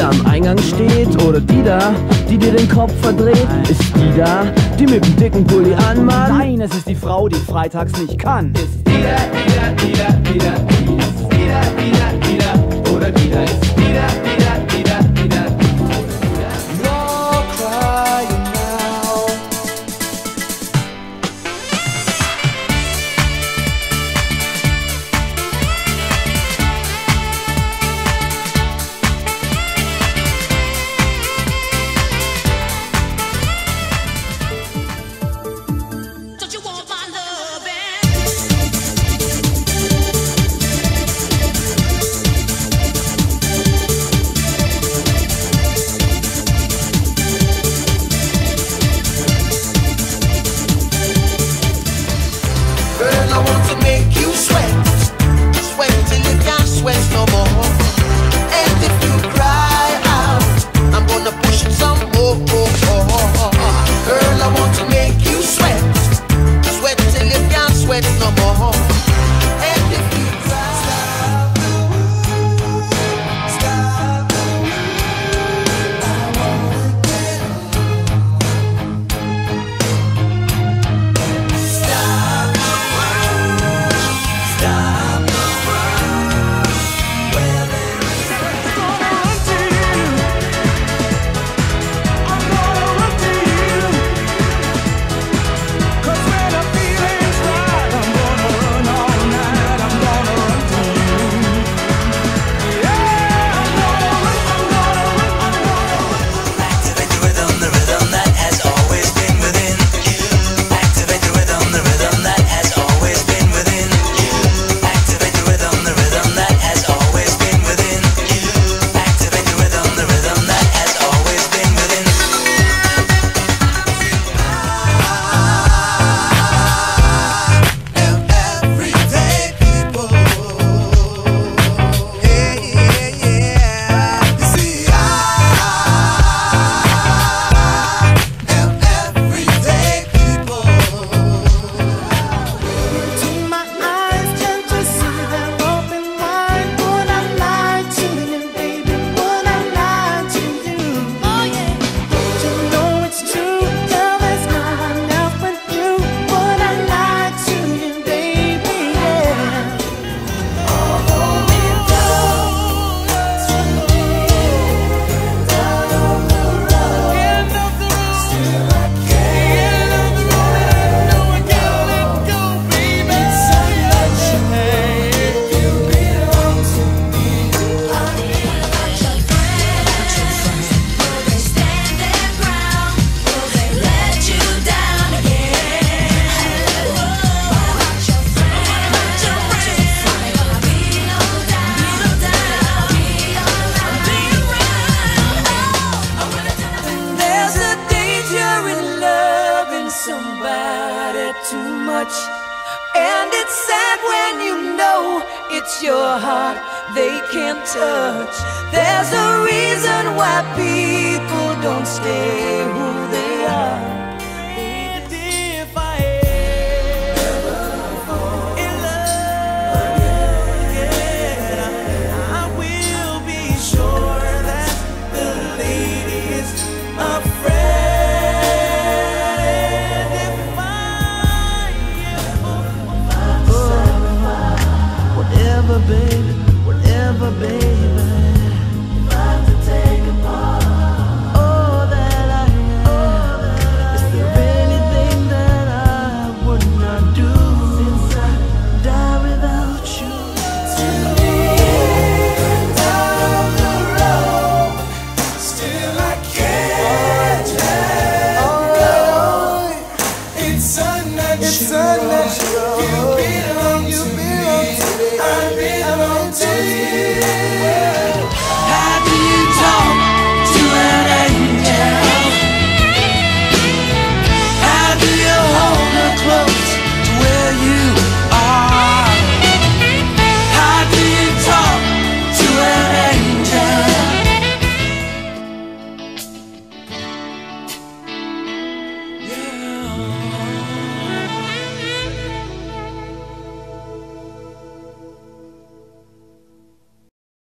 da am Eingang steht oder die da, die dir den Kopf verdreht? Ist die da, die mit dem dicken Pulli anmacht? Nein, es ist die Frau, die freitags nicht kann. Ist die da, die da, die da, die da. I want to make It's sad when you know it's your heart they can't touch. There's a reason why people don't stay.